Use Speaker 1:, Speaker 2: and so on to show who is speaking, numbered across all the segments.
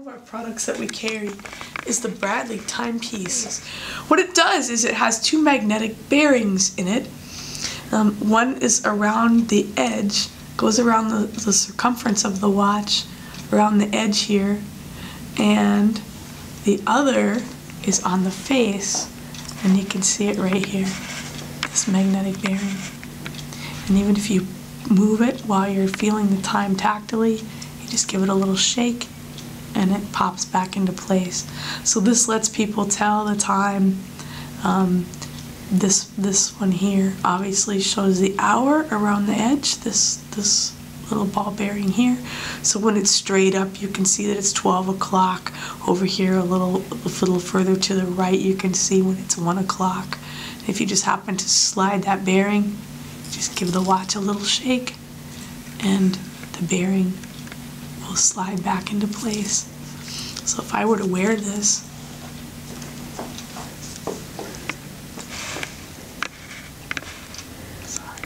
Speaker 1: Of our products that we carry is the Bradley timepiece. What it does is it has two magnetic bearings in it. Um, one is around the edge, goes around the, the circumference of the watch, around the edge here, and the other is on the face, and you can see it right here, this magnetic bearing. And even if you move it while you're feeling the time tactily, you just give it a little shake and it pops back into place. So this lets people tell the time. Um, this this one here obviously shows the hour around the edge. This this little ball bearing here. So when it's straight up, you can see that it's 12 o'clock. Over here, a little a little further to the right, you can see when it's one o'clock. If you just happen to slide that bearing, just give the watch a little shake, and the bearing will slide back into place. So if I were to wear this, sorry,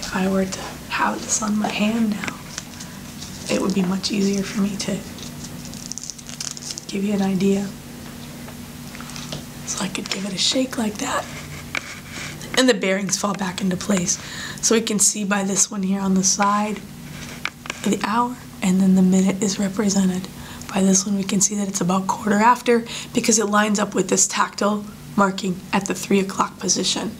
Speaker 1: if I were to have this on my hand now, it would be much easier for me to give you an idea. So I could give it a shake like that and the bearings fall back into place. So we can see by this one here on the side the hour and then the minute is represented. By this one we can see that it's about quarter after because it lines up with this tactile marking at the three o'clock position.